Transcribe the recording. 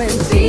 momento.